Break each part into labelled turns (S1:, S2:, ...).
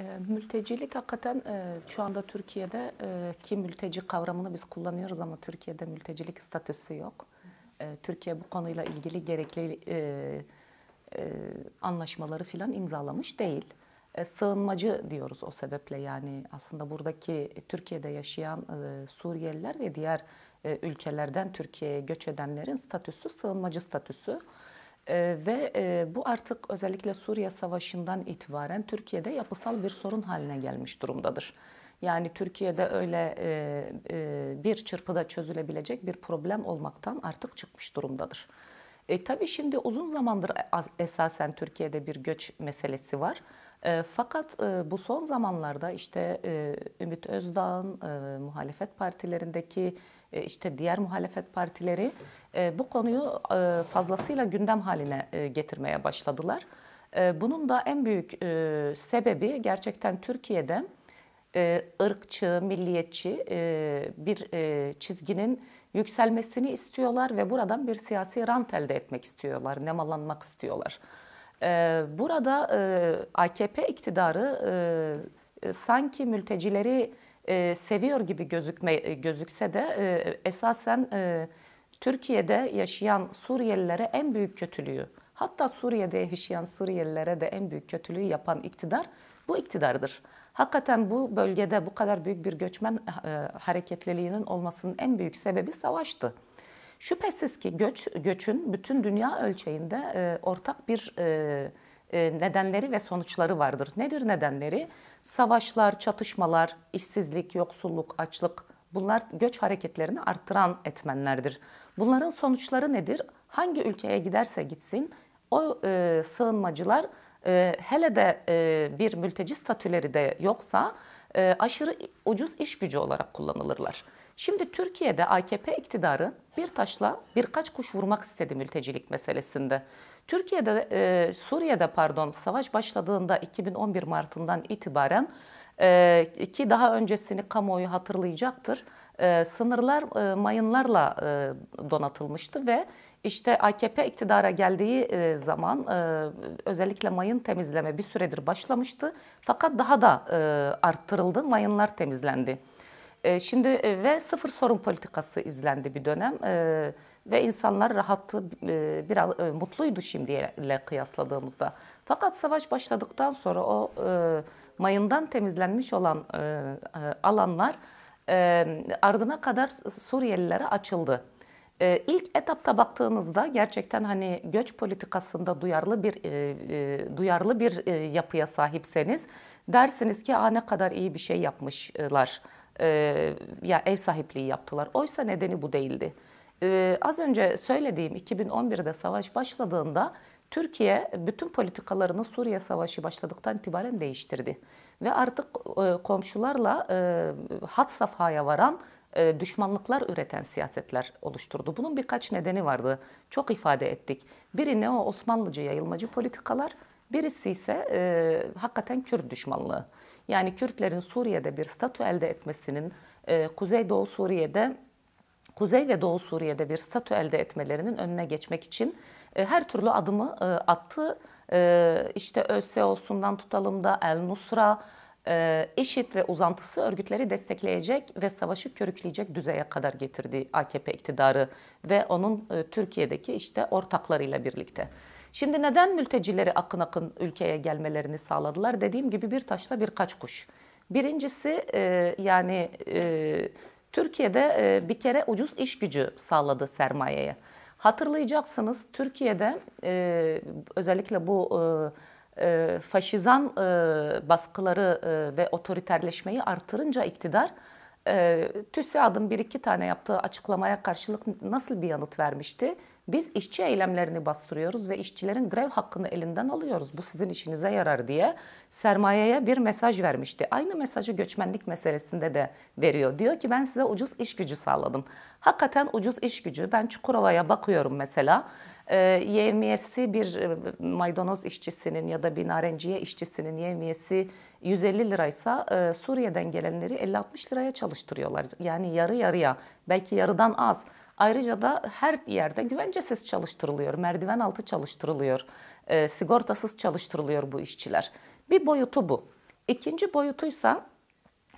S1: E, mültecilik hakikaten e, şu anda Türkiye'de e, ki mülteci kavramını biz kullanıyoruz ama Türkiye'de mültecilik statüsü yok. E, Türkiye bu konuyla ilgili gerekli anlaşmaları filan imzalamış değil. Sığınmacı diyoruz o sebeple yani aslında buradaki Türkiye'de yaşayan Suriyeliler ve diğer ülkelerden Türkiye'ye göç edenlerin statüsü sığınmacı statüsü. Ee, ve e, bu artık özellikle Suriye Savaşı'ndan itibaren Türkiye'de yapısal bir sorun haline gelmiş durumdadır. Yani Türkiye'de öyle e, e, bir çırpıda çözülebilecek bir problem olmaktan artık çıkmış durumdadır. E, tabii şimdi uzun zamandır esasen Türkiye'de bir göç meselesi var. E, fakat e, bu son zamanlarda işte e, Ümit Özdağ'ın e, muhalefet partilerindeki işte diğer muhalefet partileri e, bu konuyu e, fazlasıyla gündem haline getirmeye başladılar. Bunun da en büyük sebebi gerçekten Türkiye'de ırkçı, milliyetçi bir çizginin yükselmesini istiyorlar ve buradan bir siyasi rant elde etmek istiyorlar, nemalanmak istiyorlar. Burada AKP iktidarı sanki mültecileri e, seviyor gibi gözükme e, gözükse de e, esasen e, Türkiye'de yaşayan Suriyelilere en büyük kötülüğü, hatta Suriye'de yaşayan Suriyelilere de en büyük kötülüğü yapan iktidar bu iktidardır. Hakikaten bu bölgede bu kadar büyük bir göçmen e, hareketliliğinin olmasının en büyük sebebi savaştı. Şüphesiz ki göç göçün bütün dünya ölçeğinde e, ortak bir e, nedenleri ve sonuçları vardır. Nedir nedenleri? Savaşlar, çatışmalar, işsizlik, yoksulluk, açlık bunlar göç hareketlerini arttıran etmenlerdir. Bunların sonuçları nedir? Hangi ülkeye giderse gitsin o e, sığınmacılar e, hele de e, bir mülteci statüleri de yoksa e, aşırı ucuz iş gücü olarak kullanılırlar. Şimdi Türkiye'de AKP iktidarı bir taşla birkaç kuş vurmak istedi mültecilik meselesinde. Türkiye'de, e, Suriye'de pardon savaş başladığında 2011 Mart'ından itibaren e, ki daha öncesini kamuoyu hatırlayacaktır. E, sınırlar e, mayınlarla e, donatılmıştı ve işte AKP iktidara geldiği e, zaman e, özellikle mayın temizleme bir süredir başlamıştı. Fakat daha da e, arttırıldı, mayınlar temizlendi. Şimdi ve sıfır sorun politikası izlendi bir dönem. E, ve insanlar rahattı, e, biraz e, mutluydu şimdiyle kıyasladığımızda. Fakat savaş başladıktan sonra o e, mayından temizlenmiş olan alanlar ardına kadar Suriyelilere açıldı. İlk etapta baktığınızda gerçekten hani göç politikasında duyarlı bir duyarlı bir yapıya sahipseniz dersiniz ki ne kadar iyi bir şey yapmışlar. Ya ev sahipliği yaptılar. Oysa nedeni bu değildi. Ee, az önce söylediğim 2011'de savaş başladığında Türkiye bütün politikalarını Suriye Savaşı başladıktan itibaren değiştirdi. Ve artık e, komşularla e, hat safhaya varan e, düşmanlıklar üreten siyasetler oluşturdu. Bunun birkaç nedeni vardı. Çok ifade ettik. Biri ne o Osmanlıcı yayılmacı politikalar, birisi ise e, hakikaten Kürt düşmanlığı. Yani Kürtlerin Suriye'de bir statü elde etmesinin, e, Kuzeydoğu Suriye'de Kuzey ve Doğu Suriye'de bir statü elde etmelerinin önüne geçmek için e, her türlü adımı e, attı. E, işte ÖSEO'sundan tutalım da El Nusra, e, eşit ve uzantısı örgütleri destekleyecek ve savaşı körükleyecek düzeye kadar getirdi AKP iktidarı ve onun e, Türkiye'deki işte ortaklarıyla birlikte. Şimdi neden mültecileri akın akın ülkeye gelmelerini sağladılar? Dediğim gibi bir taşla birkaç kuş. Birincisi e, yani e, Türkiye'de e, bir kere ucuz iş gücü sağladı sermayeye. Hatırlayacaksınız Türkiye'de e, özellikle bu e, faşizan baskıları ve otoriterleşmeyi artırınca iktidar TÜSİAD'ın bir iki tane yaptığı açıklamaya karşılık nasıl bir yanıt vermişti? Biz işçi eylemlerini bastırıyoruz ve işçilerin grev hakkını elinden alıyoruz. Bu sizin işinize yarar diye sermayeye bir mesaj vermişti. Aynı mesajı göçmenlik meselesinde de veriyor. Diyor ki ben size ucuz iş gücü sağladım. Hakikaten ucuz iş gücü. Ben Çukurova'ya bakıyorum mesela. Ee, yevmiyesi bir e, maydanoz işçisinin ya da bir narenciye işçisinin yevmiyesi 150 liraysa e, Suriye'den gelenleri 50-60 liraya çalıştırıyorlar. Yani yarı yarıya belki yarıdan az. Ayrıca da her yerde güvencesiz çalıştırılıyor, merdiven altı çalıştırılıyor, e, sigortasız çalıştırılıyor bu işçiler. Bir boyutu bu. İkinci boyutuysa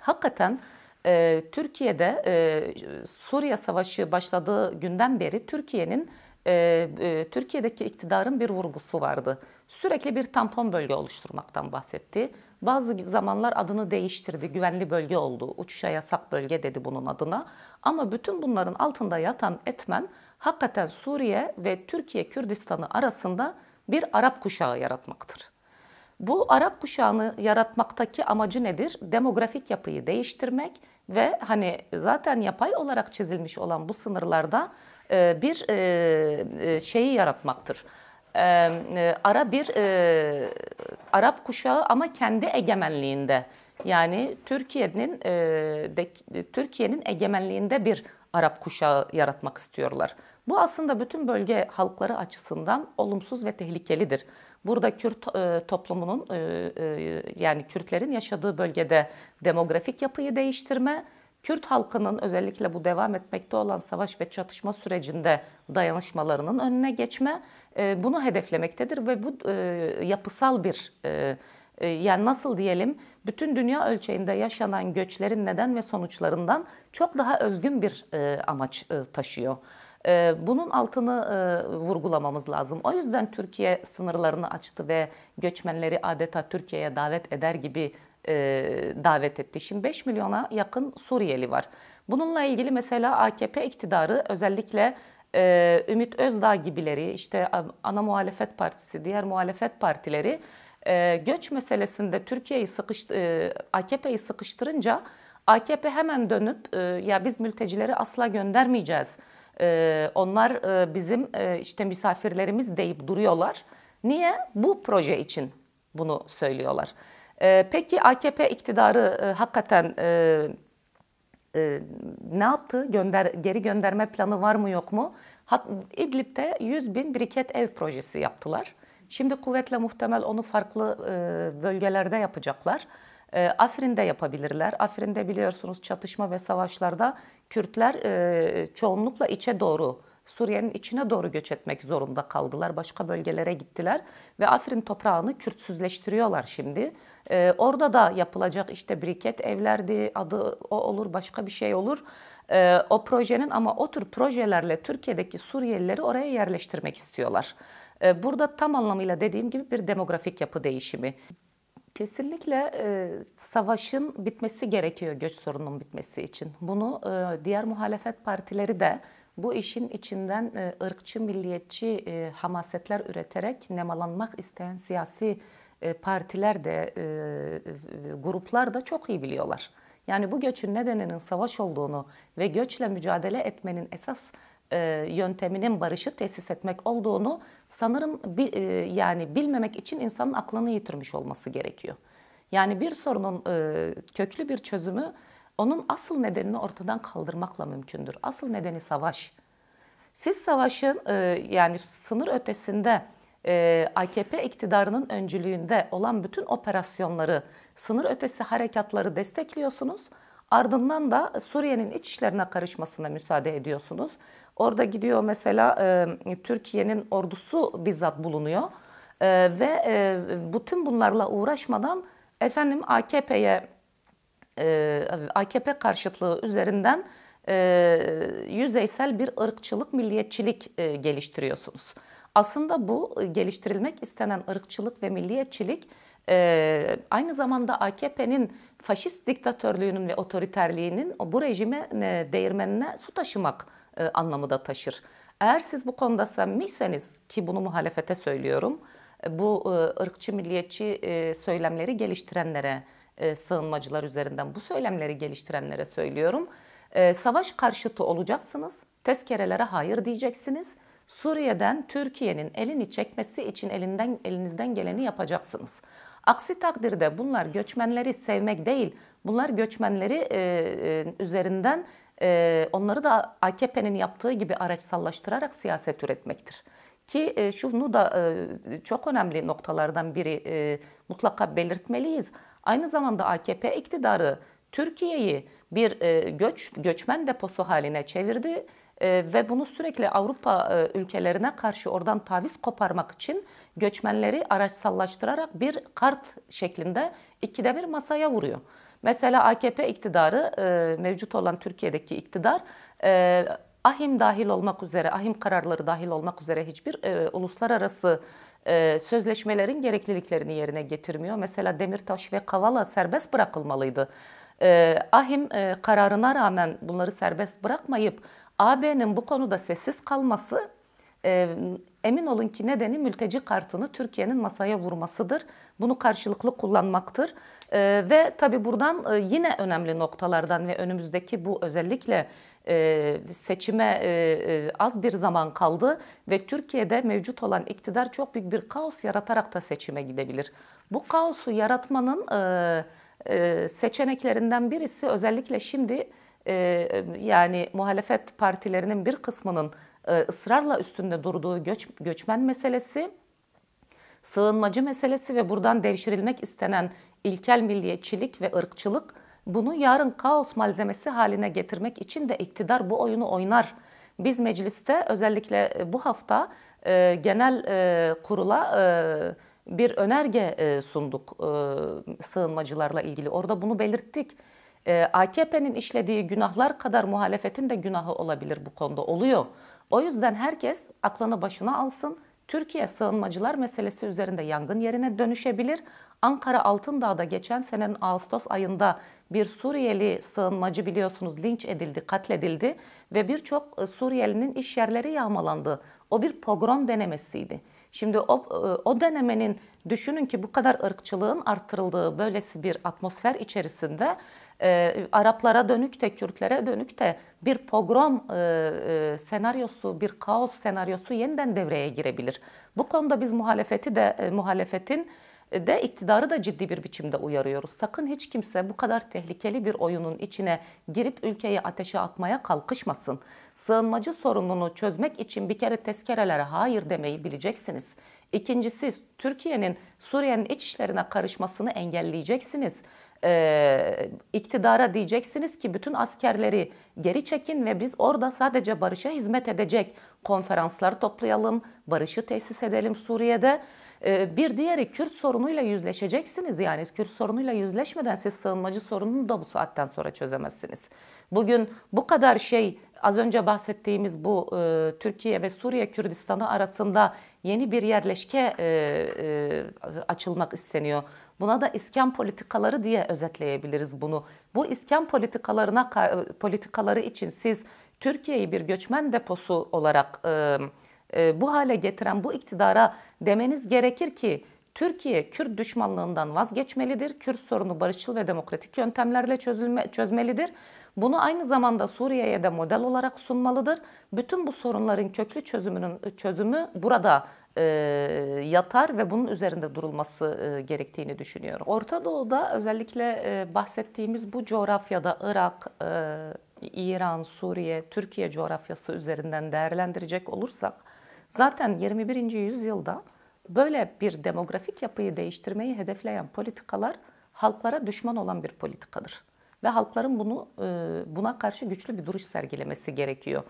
S1: hakikaten e, Türkiye'de e, Suriye Savaşı başladığı günden beri Türkiye'nin e, e, Türkiye'deki iktidarın bir vurgusu vardı. Sürekli bir tampon bölge oluşturmaktan bahsetti. Bazı zamanlar adını değiştirdi, güvenli bölge oldu, uçuşa yasak bölge dedi bunun adına. Ama bütün bunların altında yatan etmen hakikaten Suriye ve Türkiye Kürdistan'ı arasında bir Arap kuşağı yaratmaktır. Bu Arap kuşağını yaratmaktaki amacı nedir? Demografik yapıyı değiştirmek ve hani zaten yapay olarak çizilmiş olan bu sınırlarda e, bir e, e, şeyi yaratmaktır. Ara bir Arap kuşağı ama kendi egemenliğinde yani Türkiye'nin Türkiye'nin egemenliğinde bir Arap kuşağı yaratmak istiyorlar. Bu aslında bütün bölge halkları açısından olumsuz ve tehlikelidir. Burada Kürt e, toplumunun e, e, yani Kürtlerin yaşadığı bölgede demografik yapıyı değiştirme, Kürt halkının özellikle bu devam etmekte olan savaş ve çatışma sürecinde dayanışmalarının önüne geçme e, bunu hedeflemektedir ve bu e, yapısal bir e, e yani nasıl diyelim bütün dünya ölçeğinde yaşanan göçlerin neden ve sonuçlarından çok daha özgün bir e, amaç e, taşıyor. Ee, bunun altını e, vurgulamamız lazım. O yüzden Türkiye sınırlarını açtı ve göçmenleri adeta Türkiye'ye davet eder gibi davet etti. Şimdi 5 milyona yakın Suriyeli var. Bununla ilgili mesela AKP iktidarı özellikle Ümit Özdağ gibileri, işte ana muhalefet partisi, diğer muhalefet partileri göç meselesinde Türkiye'yi sıkıştı, AKP'yi sıkıştırınca AKP hemen dönüp ya biz mültecileri asla göndermeyeceğiz onlar e, bizim e, işte misafirlerimiz deyip duruyorlar. Niye? Bu proje için bunu söylüyorlar. Peki AKP iktidarı e, hakikaten ne yaptı? Gönder, geri gönderme planı var mı yok mu? İdlib'de 100 bin biriket ev projesi yaptılar. Şimdi kuvvetle muhtemel onu farklı bölgelerde yapacaklar. Afrin'de yapabilirler. Afrin'de biliyorsunuz çatışma ve savaşlarda Kürtler e, çoğunlukla içe doğru Suriye'nin içine doğru göç etmek zorunda kaldılar. Başka bölgelere gittiler ve Afrin toprağını Kürtsüzleştiriyorlar şimdi. Ee, orada da yapılacak işte briket evlerdi, adı o olur, başka bir şey olur. Ee, o projenin ama o tür projelerle Türkiye'deki Suriyelileri oraya yerleştirmek istiyorlar. Ee, burada tam anlamıyla dediğim gibi bir demografik yapı değişimi. Kesinlikle e, savaşın bitmesi gerekiyor göç sorununun bitmesi için. Bunu e, diğer muhalefet partileri de bu işin içinden e, ırkçı, milliyetçi e, hamasetler üreterek nemalanmak isteyen siyasi e, partiler de, e, e, gruplar da çok iyi biliyorlar. Yani bu göçün nedeninin savaş olduğunu ve göçle mücadele etmenin esas e, yönteminin barışı tesis etmek olduğunu sanırım e, yani bilmemek için insanın aklını yitirmiş olması gerekiyor. Yani bir sorunun e, köklü bir çözümü onun asıl nedenini ortadan kaldırmakla mümkündür. Asıl nedeni savaş. Siz savaşın yani sınır ötesinde AKP iktidarının öncülüğünde olan bütün operasyonları, sınır ötesi harekatları destekliyorsunuz. Ardından da Suriye'nin iç işlerine karışmasına müsaade ediyorsunuz. Orada gidiyor mesela e, Türkiye'nin ordusu bizzat bulunuyor. E, ve e, bütün bunlarla uğraşmadan efendim AKP'ye e, AKP karşıtlığı üzerinden e, yüzeysel bir ırkçılık, milliyetçilik e, geliştiriyorsunuz. Aslında bu geliştirilmek istenen ırkçılık ve milliyetçilik e, aynı zamanda AKP'nin faşist diktatörlüğünün ve otoriterliğinin bu rejime e, değirmenine su taşımak e, anlamı da taşır. Eğer siz bu konuda samimiyseniz ki bunu muhalefete söylüyorum, e, bu e, ırkçı milliyetçi e, söylemleri geliştirenlere, e, sığınmacılar üzerinden bu söylemleri geliştirenlere söylüyorum. E, savaş karşıtı olacaksınız, tezkerelere hayır diyeceksiniz. Suriye'den Türkiye'nin elini çekmesi için elinden elinizden geleni yapacaksınız. Aksi takdirde bunlar göçmenleri sevmek değil, bunlar göçmenleri e, e, üzerinden e, onları da AKP'nin yaptığı gibi araçsallaştırarak siyaset üretmektir. Ki e, şunu da e, çok önemli noktalardan biri e, mutlaka belirtmeliyiz. Aynı zamanda AKP iktidarı Türkiye'yi bir e, göç göçmen deposu haline çevirdi e, ve bunu sürekli Avrupa e, ülkelerine karşı oradan taviz koparmak için göçmenleri araçsallaştırarak bir kart şeklinde ikide bir masaya vuruyor. Mesela AKP iktidarı e, mevcut olan Türkiye'deki iktidar e, ahim dahil olmak üzere, ahim kararları dahil olmak üzere hiçbir e, uluslararası e, sözleşmelerin gerekliliklerini yerine getirmiyor. Mesela Demirtaş ve Kavala serbest bırakılmalıydı. E, ahim e, kararına rağmen bunları serbest bırakmayıp AB'nin bu konuda sessiz kalması e, emin olun ki nedeni mülteci kartını Türkiye'nin masaya vurmasıdır. Bunu karşılıklı kullanmaktır. E, ve tabi buradan e, yine önemli noktalardan ve önümüzdeki bu özellikle e, seçime e, e, az bir zaman kaldı ve Türkiye'de mevcut olan iktidar çok büyük bir kaos yaratarak da seçime gidebilir. Bu kaosu yaratmanın e, e, seçeneklerinden birisi özellikle şimdi e, yani muhalefet partilerinin bir kısmının e, ısrarla üstünde durduğu göç, göçmen meselesi, sığınmacı meselesi ve buradan devşirilmek istenen ilkel milliyetçilik ve ırkçılık bunu yarın kaos malzemesi haline getirmek için de iktidar bu oyunu oynar. Biz mecliste özellikle e, bu hafta e, genel e, kurula e, bir önerge e, sunduk e, sığınmacılarla ilgili. Orada bunu belirttik. E, AKP'nin işlediği günahlar kadar muhalefetin de günahı olabilir bu konuda oluyor. O yüzden herkes aklını başına alsın. Türkiye sığınmacılar meselesi üzerinde yangın yerine dönüşebilir. Ankara Altındağ'da geçen senenin Ağustos ayında bir Suriyeli sığınmacı biliyorsunuz linç edildi, katledildi ve birçok e, Suriyelinin iş yerleri yağmalandı. O bir pogrom denemesiydi. Şimdi o, e, o denemenin düşünün ki bu kadar ırkçılığın arttırıldığı böylesi bir atmosfer içerisinde e, Araplara dönük de Kürtlere dönük de bir pogrom e, e, senaryosu, bir kaos senaryosu yeniden devreye girebilir. Bu konuda biz muhalefeti de e, muhalefetin de iktidarı da ciddi bir biçimde uyarıyoruz. Sakın hiç kimse bu kadar tehlikeli bir oyunun içine girip ülkeyi ateşe atmaya kalkışmasın. Sığınmacı sorununu çözmek için bir kere tezkerelere hayır demeyi bileceksiniz. İkincisi Türkiye'nin Suriye'nin iç işlerine karışmasını engelleyeceksiniz. Ee, iktidara diyeceksiniz ki bütün askerleri geri çekin ve biz orada sadece barışa hizmet edecek konferanslar toplayalım, barışı tesis edelim Suriye'de ee, bir diğeri Kürt sorunuyla yüzleşeceksiniz. Yani Kürt sorunuyla yüzleşmeden siz sığınmacı sorununu da bu saatten sonra çözemezsiniz. Bugün bu kadar şey az önce bahsettiğimiz bu e, Türkiye ve Suriye Kürdistanı arasında yeni bir yerleşke e, e, açılmak isteniyor. Buna da iskan politikaları diye özetleyebiliriz bunu. Bu iskan politikalarına politikaları için siz Türkiye'yi bir göçmen deposu olarak e, e, bu hale getiren bu iktidara demeniz gerekir ki Türkiye Kürt düşmanlığından vazgeçmelidir. Kürt sorunu barışçıl ve demokratik yöntemlerle çözülme, çözmelidir. Bunu aynı zamanda Suriye'ye de model olarak sunmalıdır. Bütün bu sorunların köklü çözümünün çözümü burada e, yatar ve bunun üzerinde durulması e, gerektiğini düşünüyorum. Orta Doğu'da özellikle e, bahsettiğimiz bu coğrafyada Irak, e, İran, Suriye, Türkiye coğrafyası üzerinden değerlendirecek olursak Zaten 21. yüzyılda böyle bir demografik yapıyı değiştirmeyi hedefleyen politikalar halklara düşman olan bir politikadır. Ve halkların bunu e, buna karşı güçlü bir duruş sergilemesi gerekiyor.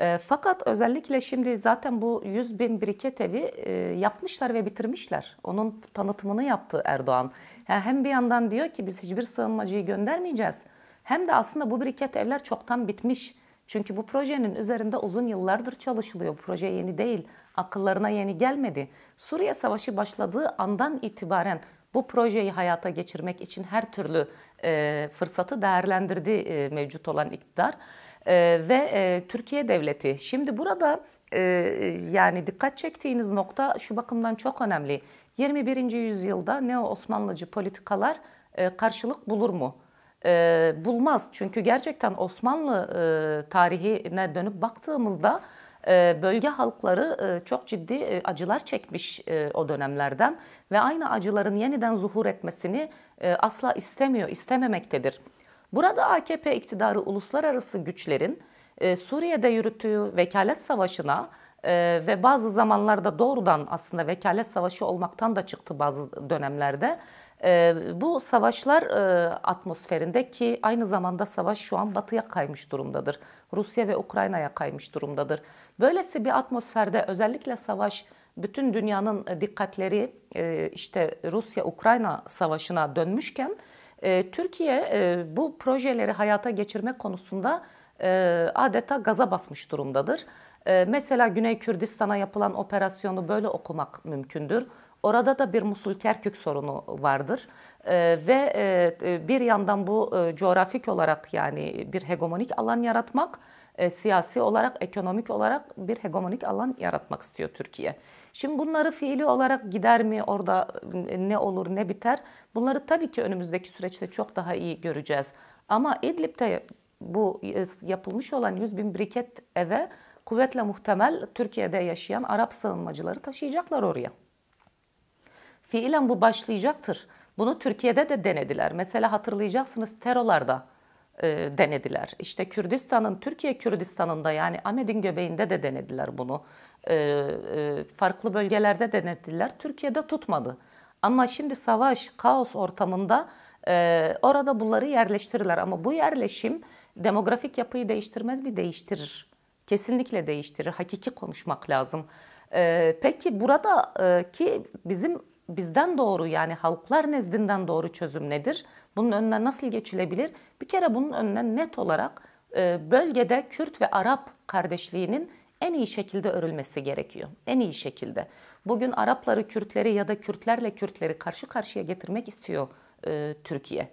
S1: E, fakat özellikle şimdi zaten bu 100 bin biriket evi e, yapmışlar ve bitirmişler. Onun tanıtımını yaptı Erdoğan. Yani hem bir yandan diyor ki biz hiçbir sığınmacıyı göndermeyeceğiz. Hem de aslında bu biriket evler çoktan bitmiş. Çünkü bu projenin üzerinde uzun yıllardır çalışılıyor. Bu proje yeni değil, akıllarına yeni gelmedi. Suriye Savaşı başladığı andan itibaren bu projeyi hayata geçirmek için her türlü e, fırsatı değerlendirdi e, mevcut olan iktidar e, ve e, Türkiye devleti. Şimdi burada e, yani dikkat çektiğiniz nokta şu bakımdan çok önemli. 21. yüzyılda neo Osmanlıcı politikalar e, karşılık bulur mu? e, bulmaz. Çünkü gerçekten Osmanlı e, tarihine dönüp baktığımızda e, bölge halkları e, çok ciddi e, acılar çekmiş e, o dönemlerden ve aynı acıların yeniden zuhur etmesini e, asla istemiyor, istememektedir. Burada AKP iktidarı uluslararası güçlerin e, Suriye'de yürüttüğü vekalet savaşına e, ve bazı zamanlarda doğrudan aslında vekalet savaşı olmaktan da çıktı bazı dönemlerde e, bu savaşlar e, atmosferinde ki aynı zamanda savaş şu an batıya kaymış durumdadır. Rusya ve Ukrayna'ya kaymış durumdadır. Böylesi bir atmosferde özellikle savaş bütün dünyanın dikkatleri işte Rusya-Ukrayna savaşına dönmüşken Türkiye bu projeleri hayata geçirmek konusunda adeta gaza basmış durumdadır. Mesela Güney Kürdistan'a yapılan operasyonu böyle okumak mümkündür. Orada da bir Musul Kerkük sorunu vardır e, ve e, bir yandan bu e, coğrafik olarak yani bir hegemonik alan yaratmak, e, siyasi olarak, ekonomik olarak bir hegemonik alan yaratmak istiyor Türkiye. Şimdi bunları fiili olarak gider mi, orada ne olur ne biter? Bunları tabii ki önümüzdeki süreçte çok daha iyi göreceğiz. Ama İdlib'de bu e, yapılmış olan 100 bin briket eve kuvvetle muhtemel Türkiye'de yaşayan Arap sığınmacıları taşıyacaklar oraya. Fiilen bu başlayacaktır. Bunu Türkiye'de de denediler. Mesela hatırlayacaksınız terolarda e, denediler. İşte Kürdistan'ın, Türkiye Kürdistan'ında yani Ahmet'in göbeğinde de denediler bunu. E, e, farklı bölgelerde denediler. Türkiye'de tutmadı. Ama şimdi savaş, kaos ortamında e, orada bunları yerleştirirler. Ama bu yerleşim demografik yapıyı değiştirmez mi? Değiştirir. Kesinlikle değiştirir. Hakiki konuşmak lazım. E, peki burada e, ki bizim bizden doğru yani halklar nezdinden doğru çözüm nedir? Bunun önüne nasıl geçilebilir? Bir kere bunun önüne net olarak e, bölgede Kürt ve Arap kardeşliğinin en iyi şekilde örülmesi gerekiyor. En iyi şekilde. Bugün Arapları, Kürtleri ya da Kürtlerle Kürtleri karşı karşıya getirmek istiyor e, Türkiye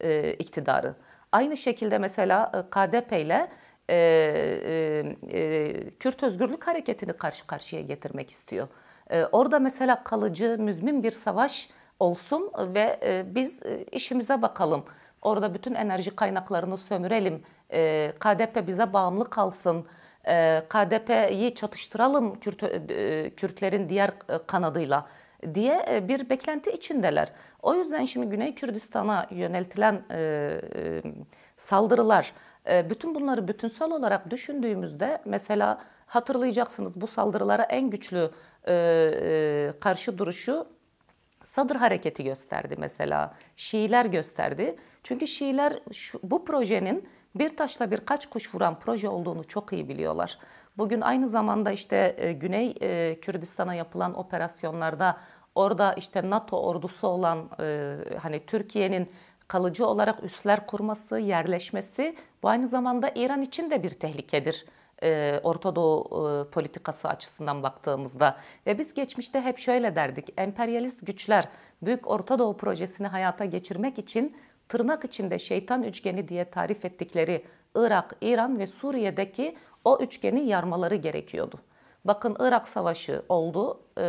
S1: e, iktidarı. Aynı şekilde mesela e, KDP ile e, e, e, Kürt Özgürlük Hareketi'ni karşı karşıya getirmek istiyor. Ee, orada mesela kalıcı, müzmin bir savaş olsun ve e, biz e, işimize bakalım. Orada bütün enerji kaynaklarını sömürelim. Ee, KDP bize bağımlı kalsın. KDP'yi çatıştıralım Kürt, e, Kürtlerin diğer kanadıyla diye bir beklenti içindeler. O yüzden şimdi Güney Kürdistan'a yöneltilen saldırılar, bütün bunları bütünsel olarak düşündüğümüzde mesela hatırlayacaksınız bu saldırılara en güçlü e, e, karşı duruşu Sadır hareketi gösterdi mesela. Şiiler gösterdi. Çünkü Şiiler şu, bu projenin bir taşla birkaç kuş vuran proje olduğunu çok iyi biliyorlar. Bugün aynı zamanda işte e, Güney e, Kürdistan'a yapılan operasyonlarda orada işte NATO ordusu olan e, hani Türkiye'nin kalıcı olarak üsler kurması, yerleşmesi bu aynı zamanda İran için de bir tehlikedir e, Orta Doğu e, politikası açısından baktığımızda ve biz geçmişte hep şöyle derdik. Emperyalist güçler Büyük Orta Doğu projesini hayata geçirmek için tırnak içinde şeytan üçgeni diye tarif ettikleri Irak, İran ve Suriye'deki o üçgeni yarmaları gerekiyordu. Bakın Irak Savaşı oldu. E,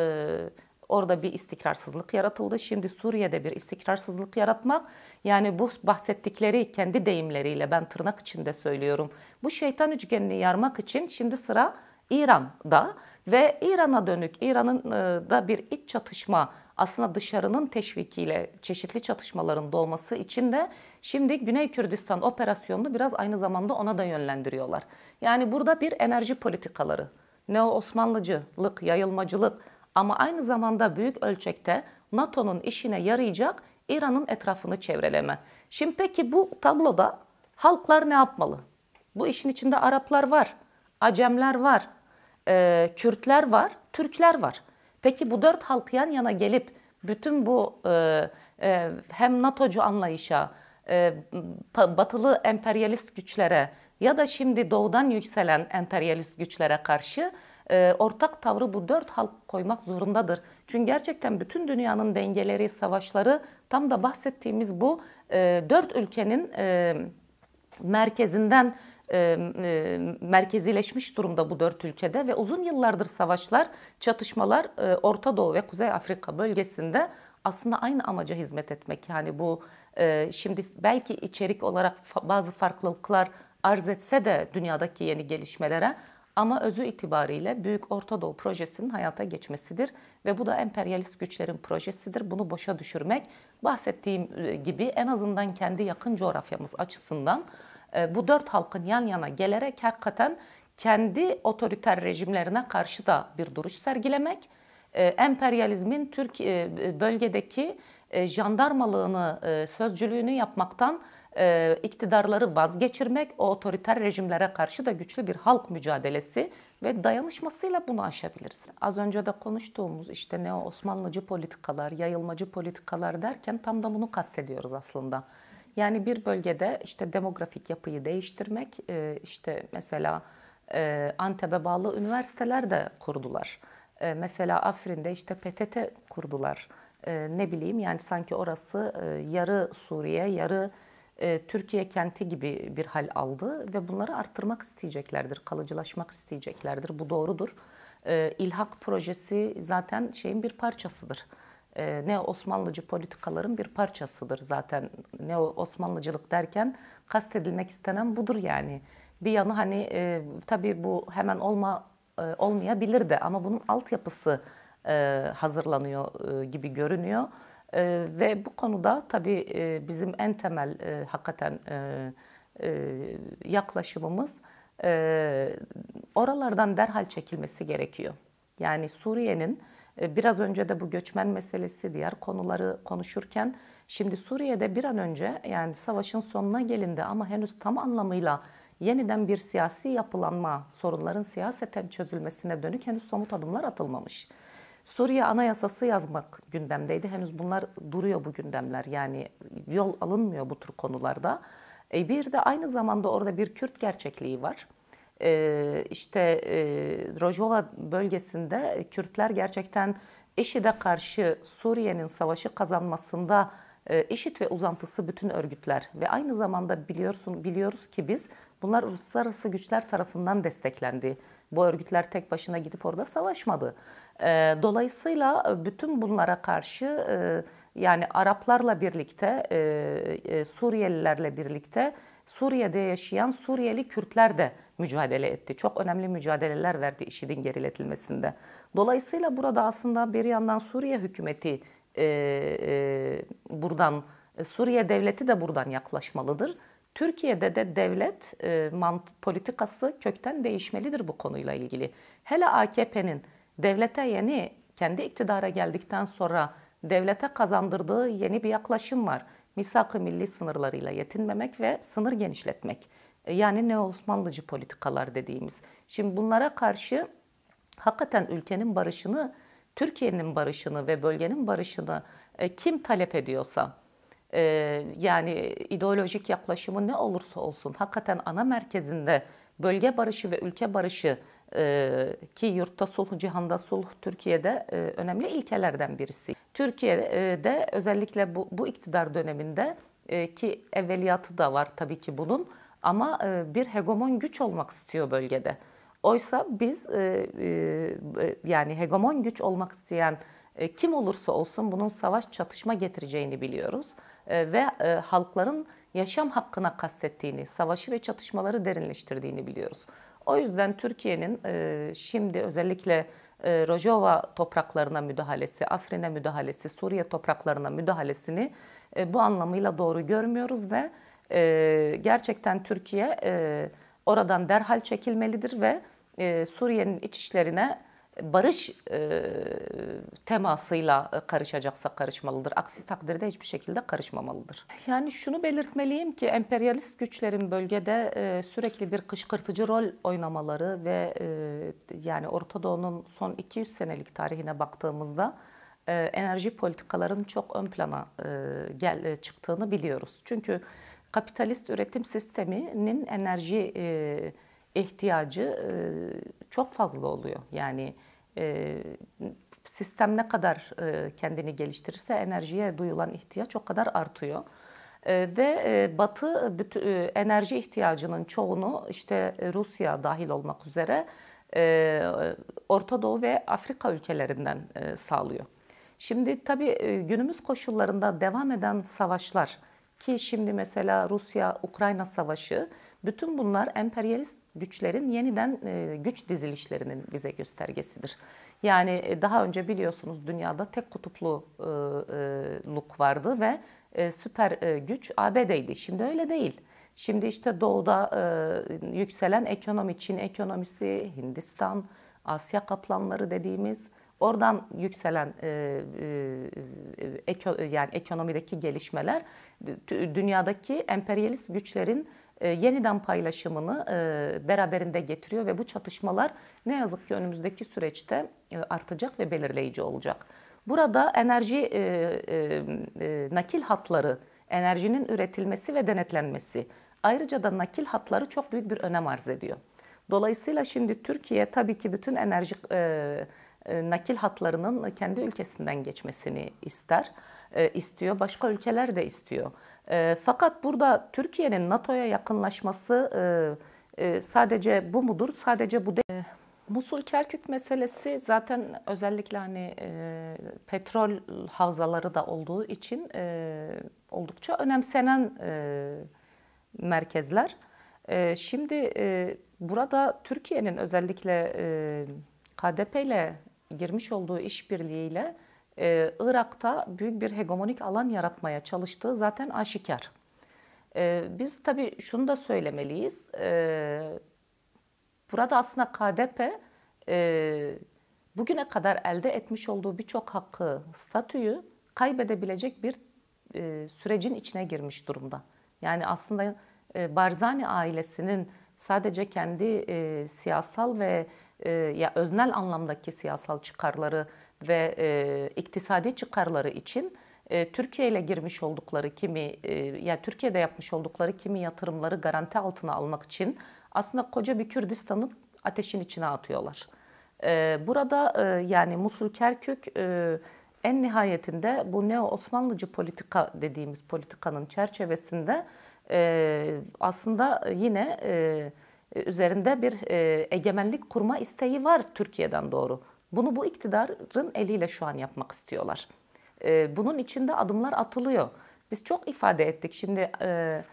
S1: Orada bir istikrarsızlık yaratıldı. Şimdi Suriye'de bir istikrarsızlık yaratmak yani bu bahsettikleri kendi deyimleriyle ben tırnak içinde söylüyorum. Bu şeytan üçgenini yarmak için şimdi sıra İran'da ve İran'a dönük İran'ın e, da bir iç çatışma aslında dışarının teşvikiyle çeşitli çatışmaların doğması için de şimdi Güney Kürdistan operasyonunu biraz aynı zamanda ona da yönlendiriyorlar. Yani burada bir enerji politikaları, Neo Osmanlıcılık, yayılmacılık, ama aynı zamanda büyük ölçekte NATO'nun işine yarayacak İran'ın etrafını çevreleme. Şimdi peki bu tabloda halklar ne yapmalı? Bu işin içinde Araplar var, Acemler var, e, Kürtler var, Türkler var. Peki bu dört halk yan yana gelip bütün bu e, e, hem NATO'cu anlayışa, e, batılı emperyalist güçlere ya da şimdi doğudan yükselen emperyalist güçlere karşı e, ortak tavrı bu dört halk koymak zorundadır. Çünkü gerçekten bütün dünyanın dengeleri, savaşları tam da bahsettiğimiz bu e, dört ülkenin e, merkezinden e, e, merkezileşmiş durumda bu dört ülkede ve uzun yıllardır savaşlar, çatışmalar e, Orta Doğu ve Kuzey Afrika bölgesinde aslında aynı amaca hizmet etmek. Yani bu e, şimdi belki içerik olarak fa- bazı farklılıklar arz etse de dünyadaki yeni gelişmelere ama özü itibariyle Büyük Orta Doğu Projesi'nin hayata geçmesidir ve bu da emperyalist güçlerin projesidir. Bunu boşa düşürmek bahsettiğim e, gibi en azından kendi yakın coğrafyamız açısından e, bu dört halkın yan yana gelerek hakikaten kendi otoriter rejimlerine karşı da bir duruş sergilemek, e, emperyalizmin Türk bölgedeki jandarmalığını, sözcülüğünü yapmaktan e, iktidarları vazgeçirmek, o otoriter rejimlere karşı da güçlü bir halk mücadelesi ve dayanışmasıyla bunu aşabiliriz. Az önce de konuştuğumuz işte neo Osmanlıcı politikalar, yayılmacı politikalar derken tam da bunu kastediyoruz aslında. Yani bir bölgede işte demografik yapıyı değiştirmek, e, işte mesela e, Antep'e bağlı üniversiteler de kurdular. E, mesela Afrin'de işte PTT kurdular. Ne bileyim yani sanki orası yarı Suriye, yarı Türkiye kenti gibi bir hal aldı ve bunları arttırmak isteyeceklerdir, kalıcılaşmak isteyeceklerdir. Bu doğrudur. İlhak projesi zaten şeyin bir parçasıdır e, ne Osmanlıcı politikaların bir parçasıdır zaten. Ne Osmanlıcılık derken kastedilmek istenen budur yani. Bir yanı hani e, tabii bu hemen olma e, olmayabilir de ama bunun altyapısı e, hazırlanıyor e, gibi görünüyor. E, ve bu konuda tabii e, bizim en temel e, hakikaten e, e, yaklaşımımız e, oralardan derhal çekilmesi gerekiyor. Yani Suriye'nin e, biraz önce de bu göçmen meselesi, diğer konuları konuşurken şimdi Suriye'de bir an önce yani savaşın sonuna gelindi ama henüz tam anlamıyla yeniden bir siyasi yapılanma, sorunların siyaseten çözülmesine dönük henüz somut adımlar atılmamış. Suriye anayasası yazmak gündemdeydi. Henüz bunlar duruyor bu gündemler. Yani yol alınmıyor bu tür konularda. E bir de aynı zamanda orada bir Kürt gerçekliği var e, işte e, Rojava bölgesinde Kürtler gerçekten IŞİD'e karşı Suriye'nin savaşı kazanmasında e, IŞİD ve uzantısı bütün örgütler ve aynı zamanda biliyorsun biliyoruz ki biz bunlar uluslararası güçler tarafından desteklendi. Bu örgütler tek başına gidip orada savaşmadı. E, dolayısıyla bütün bunlara karşı e, yani Araplarla birlikte, e, e, Suriyelilerle birlikte Suriye'de yaşayan Suriyeli Kürtler de mücadele etti. Çok önemli mücadeleler verdi IŞİD'in geriletilmesinde. Dolayısıyla burada aslında bir yandan Suriye hükümeti e, e, buradan, e, Suriye devleti de buradan yaklaşmalıdır. Türkiye'de de devlet e, mant politikası kökten değişmelidir bu konuyla ilgili. Hele AKP'nin devlete yeni kendi iktidara geldikten sonra devlete kazandırdığı yeni bir yaklaşım var misak-ı milli sınırlarıyla yetinmemek ve sınır genişletmek. E, yani ne Osmanlıcı politikalar dediğimiz. Şimdi bunlara karşı hakikaten ülkenin barışını, Türkiye'nin barışını ve bölgenin barışını e, kim talep ediyorsa, e, yani ideolojik yaklaşımı ne olursa olsun hakikaten ana merkezinde bölge barışı ve ülke barışı ki yurtta sulh, cihanda sulh Türkiye'de önemli ilkelerden birisi. Türkiye'de özellikle bu, bu iktidar döneminde ki evveliyatı da var tabii ki bunun ama bir hegemon güç olmak istiyor bölgede. Oysa biz yani hegemon güç olmak isteyen kim olursa olsun bunun savaş çatışma getireceğini biliyoruz ve halkların yaşam hakkına kastettiğini, savaşı ve çatışmaları derinleştirdiğini biliyoruz. O yüzden Türkiye'nin e, şimdi özellikle e, Rojava topraklarına müdahalesi, Afrin'e müdahalesi, Suriye topraklarına müdahalesini e, bu anlamıyla doğru görmüyoruz ve e, gerçekten Türkiye oradan derhal çekilmelidir ve Suriye'nin iç işlerine barış e, temasıyla karışacaksa karışmalıdır. Aksi takdirde hiçbir şekilde karışmamalıdır. Yani şunu belirtmeliyim ki emperyalist güçlerin bölgede e, sürekli bir kışkırtıcı rol oynamaları ve e, yani Orta Doğu'nun son 200 senelik tarihine baktığımızda e, enerji politikaların çok ön plana e, gel e, çıktığını biliyoruz. Çünkü kapitalist üretim sisteminin enerji e, ihtiyacı e, çok fazla oluyor. Yani e, sistem ne kadar e, kendini geliştirirse enerjiye duyulan ihtiyaç o kadar artıyor. Ve Batı enerji ihtiyacının çoğunu işte Rusya dahil olmak üzere Orta Doğu ve Afrika ülkelerinden sağlıyor. Şimdi tabii günümüz koşullarında devam eden savaşlar ki şimdi mesela Rusya-Ukrayna savaşı bütün bunlar emperyalist güçlerin yeniden e, güç dizilişlerinin bize göstergesidir. Yani e, daha önce biliyorsunuz dünyada tek kutupluluk e, vardı ve süper güç ABD'ydi. Şimdi öyle değil. Şimdi işte doğuda yükselen ekonomi, Çin ekonomisi, Hindistan, Asya kaplanları dediğimiz oradan yükselen yani ekonomideki gelişmeler dünyadaki emperyalist güçlerin e, yeniden paylaşımını e, beraberinde getiriyor ve bu çatışmalar ne yazık ki önümüzdeki süreçte e, artacak ve belirleyici olacak. Burada enerji nakil hatları, enerjinin üretilmesi ve denetlenmesi, ayrıca da nakil hatları çok büyük bir önem arz ediyor. Dolayısıyla şimdi Türkiye tabii ki bütün enerji e, nakil hatlarının kendi ülkesinden geçmesini ister, e, istiyor. Başka ülkeler de istiyor. E, fakat burada Türkiye'nin NATO'ya yakınlaşması e, e, sadece bu mudur? Sadece bu değil. Musul Kerkük meselesi zaten özellikle hani e, petrol havzaları da olduğu için e, oldukça önemsenen e, merkezler. E, şimdi e, burada Türkiye'nin özellikle e, KDP ile girmiş olduğu işbirliğiyle e, Irak'ta büyük bir hegemonik alan yaratmaya çalıştığı zaten aşikar. E, biz tabii şunu da söylemeliyiz. E, burada aslında KDP e, bugüne kadar elde etmiş olduğu birçok hakkı, statüyü kaybedebilecek bir e, sürecin içine girmiş durumda. Yani aslında e, Barzani ailesinin sadece kendi e, siyasal ve e, ya öznel anlamdaki siyasal çıkarları ve e, iktisadi çıkarları için e, Türkiye ile girmiş oldukları kimi e, ya Türkiye'de yapmış oldukları kimi yatırımları garanti altına almak için aslında koca bir Kürdistan'ı ateşin içine atıyorlar. E, burada e, yani Musul Kerkük e, en nihayetinde bu neo Osmanlıcı politika dediğimiz politikanın çerçevesinde e, aslında yine e, üzerinde bir e, egemenlik kurma isteği var Türkiye'den doğru. Bunu bu iktidarın eliyle şu an yapmak istiyorlar. E, bunun içinde adımlar atılıyor. Biz çok ifade ettik. Şimdi e,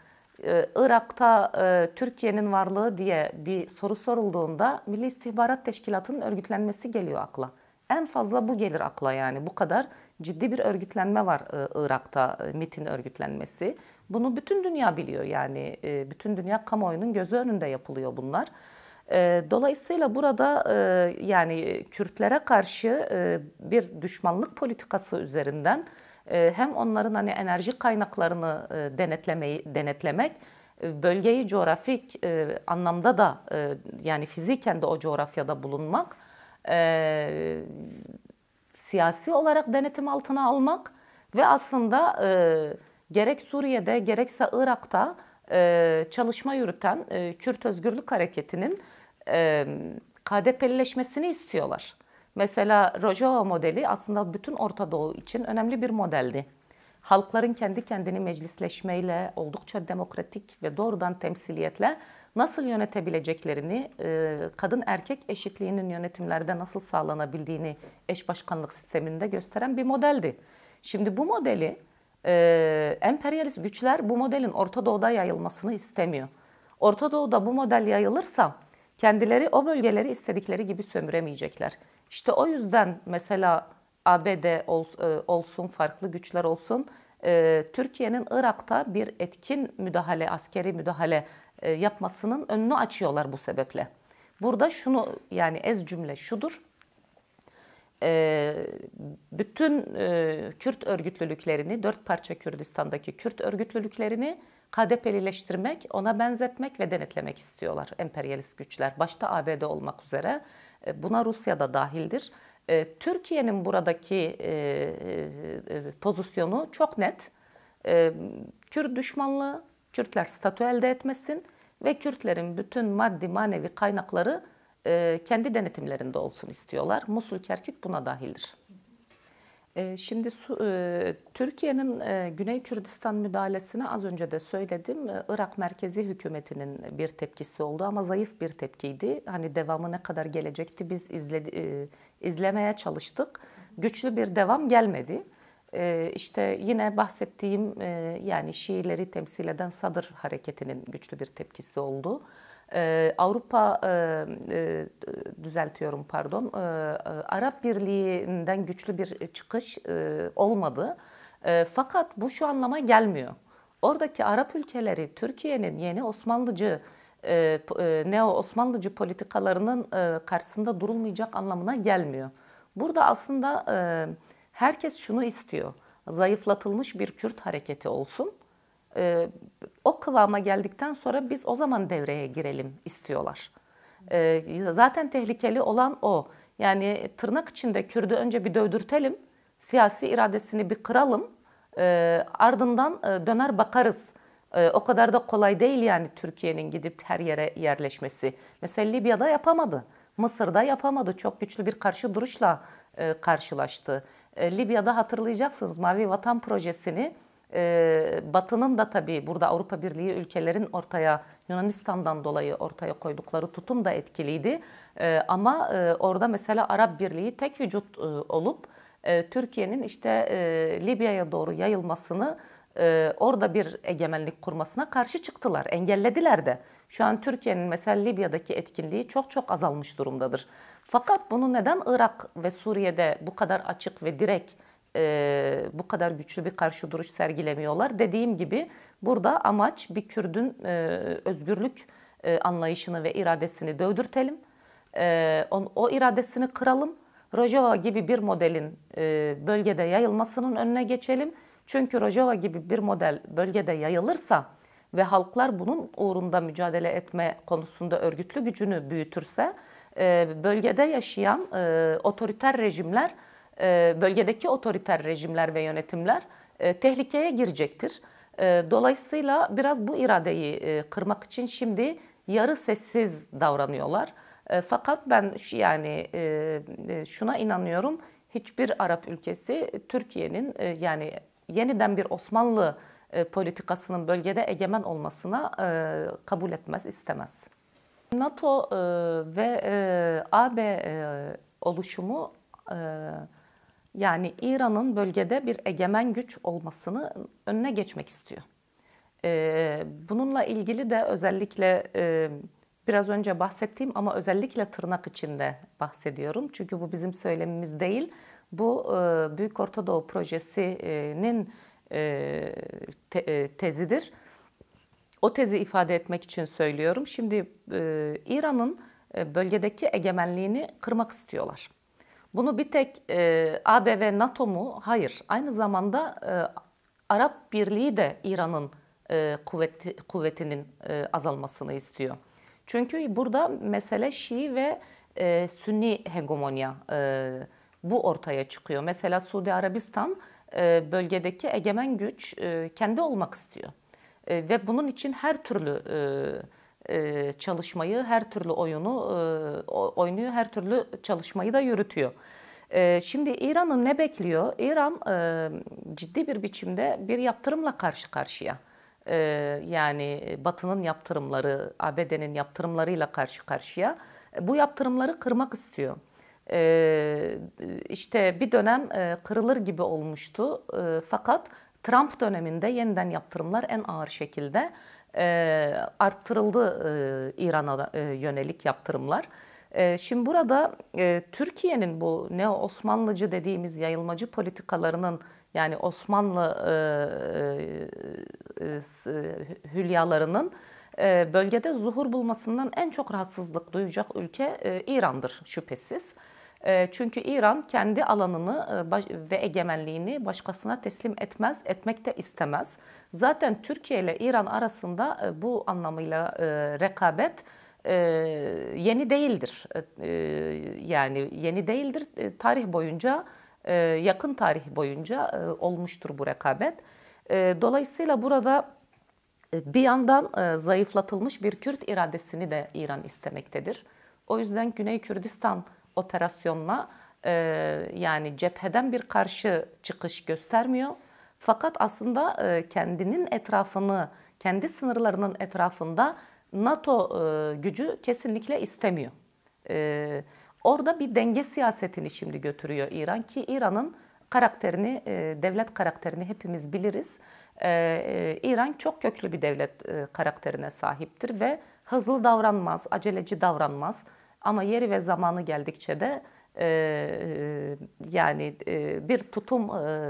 S1: e, Irak'ta e, Türkiye'nin varlığı diye bir soru sorulduğunda Milli İstihbarat Teşkilatı'nın örgütlenmesi geliyor akla. En fazla bu gelir akla yani bu kadar ciddi bir örgütlenme var Irak'ta MIT'in örgütlenmesi. Bunu bütün dünya biliyor yani bütün dünya kamuoyunun gözü önünde yapılıyor bunlar. E, dolayısıyla burada e, yani Kürtlere karşı e, bir düşmanlık politikası üzerinden e, hem onların hani enerji kaynaklarını denetlemeyi denetlemek, bölgeyi coğrafik anlamda da yani fiziken de o coğrafyada bulunmak, siyasi olarak denetim altına almak ve aslında gerek Suriye'de gerekse Irak'ta çalışma yürüten Kürt Özgürlük Hareketi'nin e, KDP'lileşmesini istiyorlar. Mesela Rojava modeli aslında bütün Orta Doğu için önemli bir modeldi. Halkların kendi kendini meclisleşmeyle, oldukça demokratik ve doğrudan temsiliyetle nasıl yönetebileceklerini, kadın erkek eşitliğinin yönetimlerde nasıl sağlanabildiğini eş başkanlık sisteminde gösteren bir modeldi. Şimdi bu modeli emperyalist güçler bu modelin Orta Doğu'da yayılmasını istemiyor. Orta Doğu'da bu model yayılırsa kendileri o bölgeleri istedikleri gibi sömüremeyecekler. İşte o yüzden mesela ABD e, olsun, farklı güçler olsun, e, Türkiye'nin Irak'ta bir etkin müdahale, askeri müdahale e, yapmasının önünü açıyorlar bu sebeple. Burada şunu yani ez cümle şudur. Bütün Kürt örgütlülüklerini, dört parça Kürdistan'daki Kürt örgütlülüklerini KDP'lileştirmek, ona benzetmek ve denetlemek istiyorlar emperyalist güçler. Başta ABD olmak üzere e, buna Rusya da dahildir. E, Türkiye'nin buradaki e, pozisyonu çok net. Kürt düşmanlığı, Kürtler statü elde etmesin ve Kürtlerin bütün maddi manevi kaynakları kendi denetimlerinde olsun istiyorlar. Musul Kerkük buna dahildir. Ee, şimdi e, Türkiye'nin e, Güney Kürdistan müdahalesine az önce de söyledim. E, Irak merkezi hükümetinin bir tepkisi oldu ama zayıf bir tepkiydi. Hani devamı ne kadar gelecekti biz izledi, izlemeye çalıştık. Güçlü bir devam gelmedi. İşte yine bahsettiğim yani Şiileri temsil eden Sadır hareketinin güçlü bir tepkisi oldu. Ee, Avrupa e, e, düzeltiyorum pardon e, Arap Birliği'nden güçlü bir çıkış olmadı. fakat bu şu anlama gelmiyor. Oradaki Arap ülkeleri Türkiye'nin yeni Osmanlıcı neo Osmanlıcı politikalarının karşısında durulmayacak anlamına gelmiyor. Burada aslında herkes şunu istiyor. Zayıflatılmış bir Kürt hareketi olsun. O kıvama geldikten sonra biz o zaman devreye girelim istiyorlar. E, zaten tehlikeli olan o. Yani tırnak içinde Kürt'ü önce bir dövdürtelim, siyasi iradesini bir kıralım, e, ardından e, döner bakarız. E, o kadar da kolay değil yani Türkiye'nin gidip her yere yerleşmesi. Mesela Libya'da yapamadı, Mısır'da yapamadı. Çok güçlü bir karşı duruşla karşılaştı. Libya'da hatırlayacaksınız Mavi Vatan Projesi'ni e, Batı'nın da tabii burada Avrupa Birliği ülkelerin ortaya Yunanistan'dan dolayı ortaya koydukları tutum da etkiliydi. E, ama e, orada mesela Arap Birliği tek vücut e, olup e, Türkiye'nin işte e, Libya'ya doğru yayılmasını e, orada bir egemenlik kurmasına karşı çıktılar, engellediler de. Şu an Türkiye'nin mesela Libya'daki etkinliği çok çok azalmış durumdadır. Fakat bunu neden Irak ve Suriye'de bu kadar açık ve direkt e, bu kadar güçlü bir karşı duruş sergilemiyorlar? Dediğim gibi burada amaç bir Kürdün e, özgürlük e, anlayışını ve iradesini dövdürtelim. E, on, o iradesini kıralım. Rojava gibi bir modelin e, bölgede yayılmasının önüne geçelim. Çünkü Rojava gibi bir model bölgede yayılırsa ve halklar bunun uğrunda mücadele etme konusunda örgütlü gücünü büyütürse e, bölgede yaşayan e, otoriter rejimler, e, bölgedeki otoriter rejimler ve yönetimler tehlikeye girecektir. Dolayısıyla biraz bu iradeyi kırmak için şimdi yarı sessiz davranıyorlar. Fakat ben yani şuna inanıyorum hiçbir Arap ülkesi Türkiye'nin yani yeniden bir Osmanlı politikasının bölgede egemen olmasına kabul etmez, istemez. NATO e, ve e, AB e, oluşumu yani İran'ın bölgede bir egemen güç olmasını önüne geçmek istiyor. Bununla ilgili de özellikle biraz önce bahsettiğim ama özellikle tırnak içinde bahsediyorum. Çünkü bu bizim söylemimiz değil. Bu Büyük Orta Doğu Projesi'nin tezidir o tezi ifade etmek için söylüyorum. Şimdi e, İran'ın e, bölgedeki egemenliğini kırmak istiyorlar. Bunu bir tek e, AB NATO mu? Hayır. Aynı zamanda e, Arap Birliği de İran'ın e, kuvveti, kuvvetinin e, azalmasını istiyor. Çünkü burada mesele Şii ve e, Sünni hegemonya e, bu ortaya çıkıyor. Mesela Suudi Arabistan e, bölgedeki egemen güç e, kendi olmak istiyor. E, ve bunun için her türlü e, e, çalışmayı, her türlü oyunu oynuyor, her türlü çalışmayı da yürütüyor. Şimdi İran'ın ne bekliyor? İran ciddi bir biçimde bir yaptırımla karşı karşıya. Yani Batı'nın yaptırımları, ABD'nin yaptırımlarıyla karşı karşıya. Bu yaptırımları kırmak istiyor. İşte bir dönem kırılır gibi olmuştu. Fakat Trump döneminde yeniden yaptırımlar en ağır şekilde e, arttırıldı e, İran'a e, yönelik yaptırımlar. E, şimdi burada e, Türkiye'nin bu neo Osmanlıcı dediğimiz yayılmacı politikalarının yani Osmanlı e, e, e, hülyalarının e, bölgede zuhur bulmasından en çok rahatsızlık duyacak ülke e, İran'dır şüphesiz. Ee, çünkü İran kendi alanını e, ve egemenliğini başkasına teslim etmez, etmek de istemez. Zaten Türkiye ile İran arasında e, bu anlamıyla e, rekabet yeni değildir. Yani yeni değildir. Tarih boyunca, yakın tarih boyunca olmuştur bu rekabet. Dolayısıyla burada bir yandan zayıflatılmış bir Kürt iradesini de İran istemektedir. O yüzden Güney Kürdistan operasyonla e, yani cepheden bir karşı çıkış göstermiyor. Fakat aslında e, kendinin etrafını, kendi sınırlarının etrafında NATO e, gücü kesinlikle istemiyor. E, orada bir denge siyasetini şimdi götürüyor İran ki İran'ın karakterini, devlet karakterini hepimiz biliriz. İran çok köklü bir devlet karakterine sahiptir ve hızlı davranmaz, aceleci davranmaz. Ama yeri ve zamanı geldikçe de e, yani e, bir tutum e,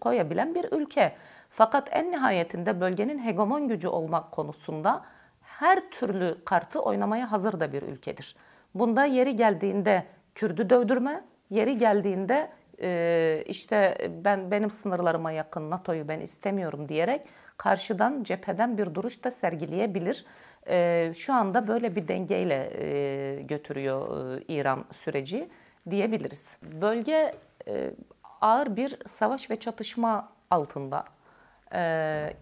S1: koyabilen bir ülke. Fakat en nihayetinde bölgenin hegemon gücü olmak konusunda her türlü kartı oynamaya hazır da bir ülkedir. Bunda yeri geldiğinde Kürdü dövdürme, Yeri geldiğinde işte ben benim sınırlarıma yakın NATO'yu ben istemiyorum diyerek karşıdan cepheden bir duruş da sergileyebilir. Şu anda böyle bir dengeyle götürüyor İran süreci diyebiliriz. Bölge e, ağır bir savaş ve çatışma altında. E,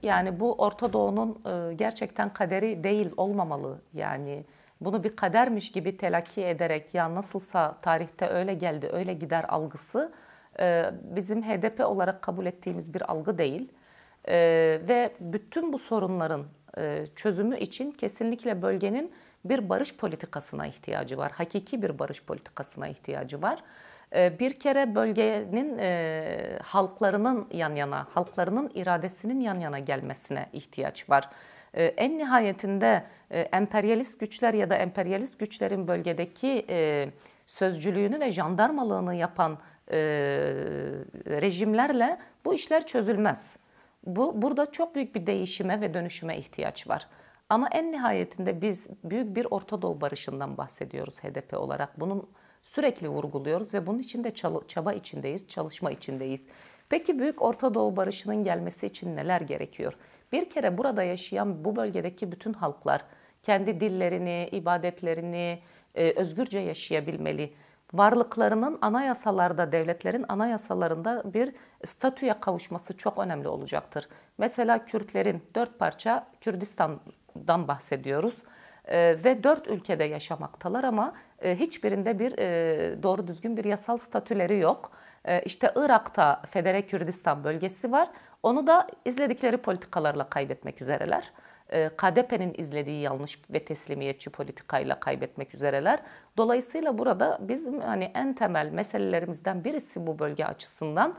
S1: yani bu Orta Doğu'nun e, gerçekten kaderi değil olmamalı yani. Bunu bir kadermiş gibi telakki ederek ya nasılsa tarihte öyle geldi öyle gider algısı e, bizim HDP olarak kabul ettiğimiz bir algı değil. E, ve bütün bu sorunların e, çözümü için kesinlikle bölgenin bir barış politikasına ihtiyacı var. Hakiki bir barış politikasına ihtiyacı var. Bir kere bölgenin e, halklarının yan yana, halklarının iradesinin yan yana gelmesine ihtiyaç var. E, en nihayetinde e, emperyalist güçler ya da emperyalist güçlerin bölgedeki e, sözcülüğünü ve jandarmalığını yapan rejimlerle bu işler çözülmez. Bu burada çok büyük bir değişime ve dönüşüme ihtiyaç var. Ama en nihayetinde biz büyük bir Orta Doğu barışından bahsediyoruz HDP olarak. Bunun sürekli vurguluyoruz ve bunun için de çaba içindeyiz, çalışma içindeyiz. Peki büyük Orta Doğu barışının gelmesi için neler gerekiyor? Bir kere burada yaşayan bu bölgedeki bütün halklar kendi dillerini, ibadetlerini e, özgürce yaşayabilmeli varlıklarının anayasalarda, devletlerin anayasalarında bir statüye kavuşması çok önemli olacaktır. Mesela Kürtlerin dört parça Kürdistan'dan bahsediyoruz e, ve dört ülkede yaşamaktalar ama e, hiçbirinde bir e, doğru düzgün bir yasal statüleri yok. E, işte Irak'ta Federe Kürdistan bölgesi var. Onu da izledikleri politikalarla kaybetmek üzereler. E, KDP'nin izlediği yanlış ve teslimiyetçi politikayla kaybetmek üzereler. Dolayısıyla burada bizim hani en temel meselelerimizden birisi bu bölge açısından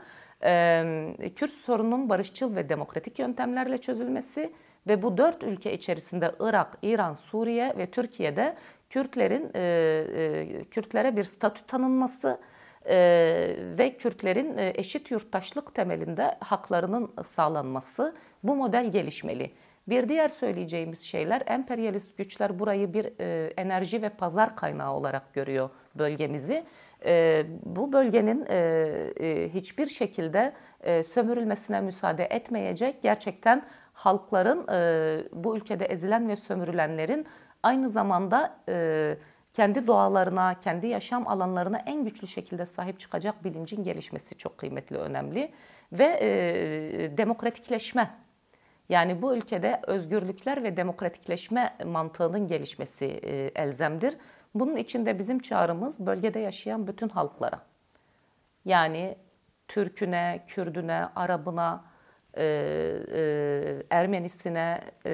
S1: Kürt sorununun barışçıl ve demokratik yöntemlerle çözülmesi ve bu dört ülke içerisinde Irak, İran, Suriye ve Türkiye'de Kürtlerin e, Kürtlere bir statü tanınması ve Kürtlerin eşit yurttaşlık temelinde haklarının sağlanması bu model gelişmeli. Bir diğer söyleyeceğimiz şeyler emperyalist güçler burayı bir e, enerji ve pazar kaynağı olarak görüyor bölgemizi. E, bu bölgenin e, e, hiçbir şekilde e, sömürülmesine müsaade etmeyecek gerçekten halkların e, bu ülkede ezilen ve sömürülenlerin aynı zamanda e, kendi doğalarına, kendi yaşam alanlarına en güçlü şekilde sahip çıkacak bilincin gelişmesi çok kıymetli, önemli ve e, demokratikleşme yani bu ülkede özgürlükler ve demokratikleşme mantığının gelişmesi e, elzemdir. Bunun için de bizim çağrımız bölgede yaşayan bütün halklara. Yani Türküne, Kürdüne, Arabına, e, e, Ermenisine e,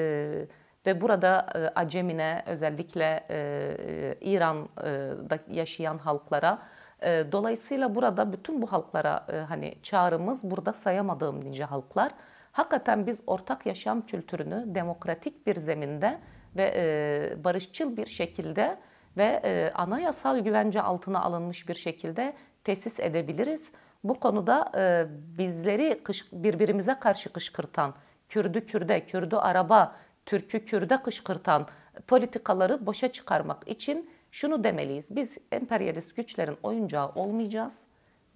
S1: ve burada e, Acemine özellikle e, e İran'da yaşayan halklara e, dolayısıyla burada bütün bu halklara e, hani çağrımız burada sayamadığım nice halklar Hakikaten biz ortak yaşam kültürünü demokratik bir zeminde ve e, barışçıl bir şekilde ve e, anayasal güvence altına alınmış bir şekilde tesis edebiliriz. Bu konuda e, bizleri kış, birbirimize karşı kışkırtan, Kürdü Kürde, Kürdü Araba, Türkü Kürde kışkırtan politikaları boşa çıkarmak için şunu demeliyiz. Biz emperyalist güçlerin oyuncağı olmayacağız.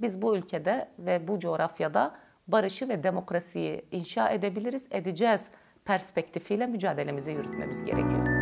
S1: Biz bu ülkede ve bu coğrafyada barışı ve demokrasiyi inşa edebiliriz, edeceğiz perspektifiyle mücadelemizi yürütmemiz gerekiyor.